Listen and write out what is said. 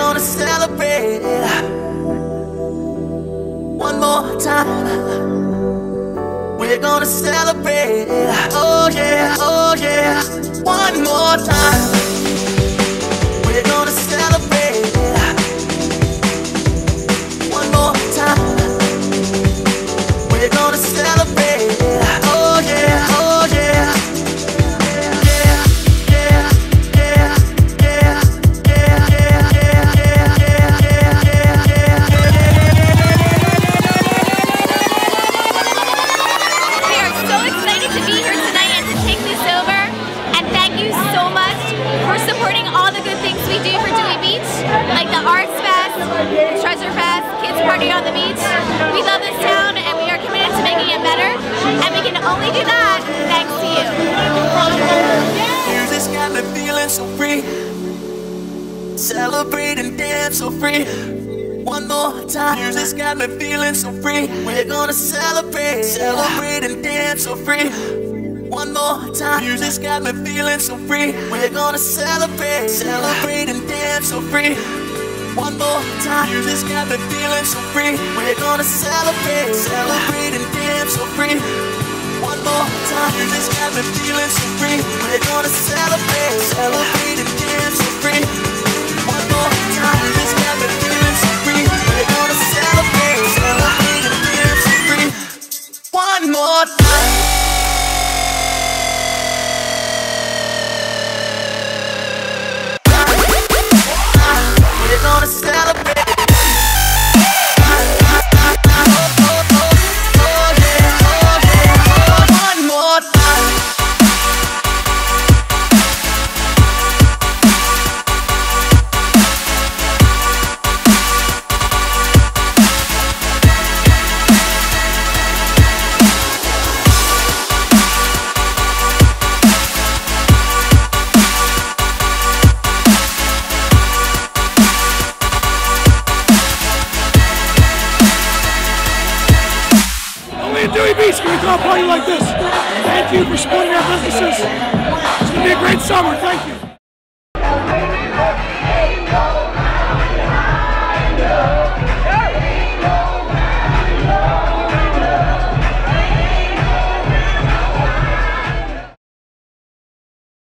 We're gonna celebrate one more time. We're gonna celebrate. Oh yeah, oh yeah, one more time. Treasure Fest, Kids Party on the Beach. We love this town and we are committed to making it better. And we can only do that thanks to you. Music's got me feeling so free. Celebrate and dance so free. One more time. Music's got me feeling so free. We're gonna celebrate, celebrate and dance so free. One more time. Music's got me feeling so free. We're gonna celebrate, celebrate and dance so free. One more time. Music's got me feeling so free. We're gonna celebrate, celebrate and dance so free. One more time, music's got me feeling so free. We're gonna celebrate, celebrate and dance so free. One more time, music's got me feeling so free. We're gonna celebrate, celebrate and dance so free. One more time. Dewey Beach can we throw a party like this. Thank you for supporting our businesses. It's going to be a great summer. Thank you.